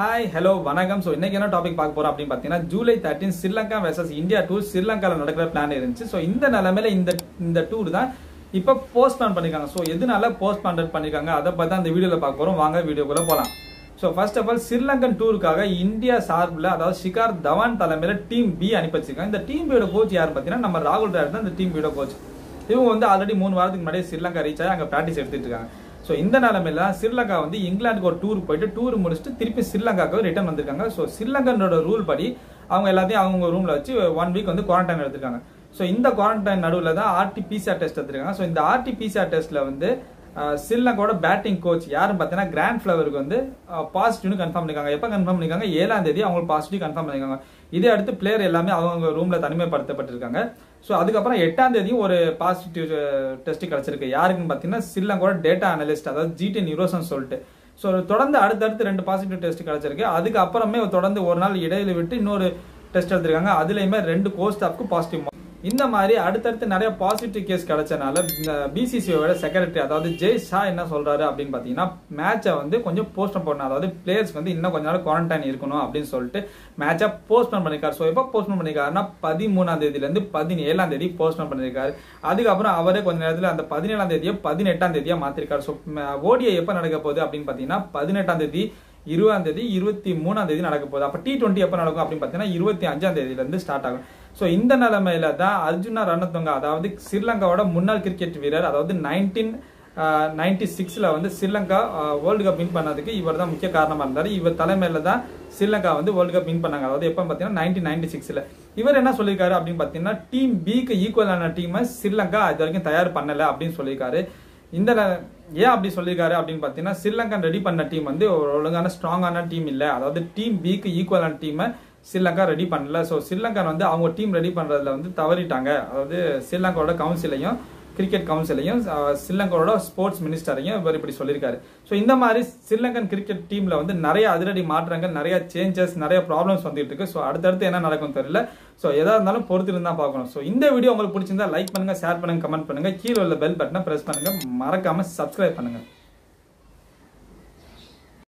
Hi hello வணக்கம். So இன்றைக்கி என்ன டாபிக் பார்க்க போகிறோம் அப்படின்னு பார்த்தீங்கன்னா July thirteen Sri Lanka versus India tour ஸ்ரீலங்காவில் நடக்கிற பிளான் இருந்துச்சு. ஸோ இந்த நிலமையில இந்த இந்த டூர் தான் இப்போ போஸ்ட்பான் பண்ணிருக்காங்க. ஸோ எதனால போஸ்ட்பான் பண்ணியிருக்காங்க அதை பற்றி தான் வீடியோவில் பார்க்க போகிறோம் வாங்க வீடியோக்குள்ளே போகலாம் so first of all Sri Lankan டூருக்காக India சார்பில் அதாவது ஷிகார் தவான் தலைமையில் டீம் பி அனுப்பி வச்சிருக்காங்க. இந்த டீம் பியோட கோச் யார் பார்த்தீங்கன்னா நம்ம ராகுல் டிராவிட் தான் இந்த டீம் பியோட கோச் இவங்க வந்து ஆல்ரெடி மூணு வாரத்துக்கு முன்னாடி ஸ்ரீலங்கா ரீச் ஆகி அங்கே ப்ராக்டிஸ் எடுத்துட்டு இருக்காங்க. ஸோ இந்த நிலமையில ஸ்ரீலங்கா வந்து இங்கிலாந்துக்கு ஒரு டூர் போயிட்டு டூர் முடிச்சுட்டு திருப்பி ஸ்ரீலங்காவுக்கு ரிட்டர்ன் வந்திருக்காங்க. ஸோ ஸ்ரீலங்கனோட ரூல் படி அவங்க எல்லாத்தையும் அவங்க ரூம்ல வச்சு ஒன் வீக் வந்து குவாரண்டைன் எடுத்திருக்காங்க. ஸோ இந்த குவாரண்டைன் நடுவில் தான் ஆர்டிபிசிஆர் டெஸ்ட் எடுத்திருக்காங்க. ஸோ இந்த ஆர்டிபிசிஆர் டெஸ்ட்ல வந்து ஸ்ரீலங்காவோட பேட்டிங் கோச் யாரும் பார்த்தீங்கன்னா கிராண்ட் ஃபிளவருக்கு வந்து பாசிட்டிவ்னு கன்ஃபார்ம் பண்ணிருக்காங்க. எப்போ கன்ஃபார்ம் பண்ணிருக்காங்க? ஏழாம் தேதி அவங்களுக்கு பாசிட்டிவ் கன்ஃபார்ம் பண்ணிருக்காங்க. இதே அடுத்து பிளேயர் எல்லாமே அவங்க ரூம்ல தனிமைப்படுத்தப்பட்டிருக்காங்க. ஸோ அதுக்கப்புறம் எட்டாம் தேதியும் ஒரு பாசிட்டிவ் டெஸ்ட் uh, கிடைச்சிருக்கு. யாருக்குன்னு பார்த்தீங்கன்னா சில்லங்கோட டேட்டா அனலிஸ்ட் அதாவது ஜிடி நியூரோசன் சொல்லிட்டு. ஸோ தொடர்ந்து அடுத்தடுத்து ரெண்டு பாசிட்டிவ் டெஸ்ட் கிடைச்சிருக்கு. அதுக்கப்புறமே தொடர்ந்து ஒரு நாள் இடையில விட்டு இன்னொரு டெஸ்ட் எடுத்திருக்காங்க. அதுலேயுமே ரெண்டு கோஸ்டாப்க்கு பாசிட்டிவ் இந்த மாதிரி அடுத்தடுத்து நிறைய பாசிட்டிவ் கேஸ் கிடைச்சனால பிசிசிஓட செக்ரட்டரி அதாவது ஜெய் ஷா என்ன சொல்றாரு அப்படின்னு பாத்தீங்கன்னா மேட்சை வந்து கொஞ்சம் போஸ்ட் பண்ணணும். அதாவது பிளேயர்ஸ் வந்து இன்னும் கொஞ்ச நாள் குவாரண்டைன் இருக்கணும் அப்படின்னு சொல்லிட்டு மேட்சை போஸ்ட்போன் பண்ணிருக்காரு. ஸோ எப்போ போஸ்ட்போன் பண்ணிருக்காருன்னா பதிமூணாம் தேதியில இருந்து பதினேழாம் தேதி போஸ்ட்போன் பண்ணிருக்காரு. அதுக்கப்புறம் அவரே கொஞ்ச நேரத்தில் அந்த பதினேழாம் தேதியை பதினெட்டாம் தேதியா மாத்திருக்காரு. ஸோ ஓடிஐ எப்போ நடக்க போகுது அப்படின்னு பாத்தீங்கன்னா பதினெட்டாம் தேதி இருபதாம் தேதி இருபத்தி மூணாம் தேதி நடக்க போகுது. அப்போ டி டுவெண்ட்டி எப்போ நடக்கும் அப்படின்னு பார்த்தீங்கன்னா இருபத்தி அஞ்சாம் தேதியிலேருந்து ஸ்டார்ட் ஆகும். ஸோ இந்த நிலைமையில தான் அர்ஜுனா ரணத்துங்க அதாவது ஸ்ரீலங்காவோட முன்னாள் கிரிக்கெட் வீரர் அதாவது நைன்டீன் நைன்டி சிக்ஸில் வந்து ஸ்ரீலங்கா வேர்ல்டு கப் வின் பண்ணதுக்கு இவர் தான் முக்கிய காரணமாக இருந்தார். இவர் தலைமையில் தான் ஸ்ரீலங்கா வந்து வேர்ல்டு கப் வின் பண்ணாங்க. அதாவது எப்போ பார்த்தீங்கன்னா நைன்டீன் நைன்டி சிக்ஸில் இவர் என்ன சொல்லியிருக்காரு அப்படின்னு பார்த்தீங்கன்னா டீம் பிக்கு ஈக்குவலான டீமை ஸ்ரீலங்கா இது வரைக்கும் தயார் பண்ணலை அப்படின்னு சொல்லியிருக்காரு. இந்த ஏன் அப்படி சொல்லியிருக்காரு அப்படின்னு பார்த்தீங்கன்னா ஸ்ரீலங்கா ரெடி பண்ண டீம் வந்து ஒரு ஒழுங்கான ஸ்ட்ராங்கான டீம் இல்லை. அதாவது டீம் பிக்கு ஈக்குவலான டீமை ஸ்ரீலங்கா ரெடி பண்ணல. ஸோ ஸ்ரீலங்கா வந்து அவங்க டீம் ரெடி பண்ணுறதுல வந்து தவறிட்டாங்க. அதாவது ஸ்ரீலங்காவோட கவுன்சிலையும் கிரிக்கெட் கவுன்சிலையும் ஸ்ரீலங்காவோட ஸ்போர்ட்ஸ் மினிஸ்டரையும் இவர் இப்படி சொல்லியிருக்காரு. ஸோ இந்த மாதிரி ஸ்ரீலங்கன் கிரிக்கெட் டீமில் வந்து நிறைய அதிரடி மாற்றங்கள் நிறைய சேஞ்சஸ் நிறைய ப்ராப்ளம்ஸ் வந்துட்டு இருக்கு. ஸோ அடுத்தடுத்து என்ன நடக்கும் தெரியல. ஸோ எதாக இருந்தாலும் பொறுத்து இருந்தா பார்க்கணும். ஸோ இந்த வீடியோ உங்களுக்கு பிடிச்சிருந்தா லைக் பண்ணுங்கள் ஷேர் பண்ணுங்க கமெண்ட் பண்ணுங்க. கீழே உள்ள பெல் பட்டனை ப்ரெஸ் பண்ணுங்கள் மறக்காமல் சப்ஸ்கிரைப் பண்ணுங்கள்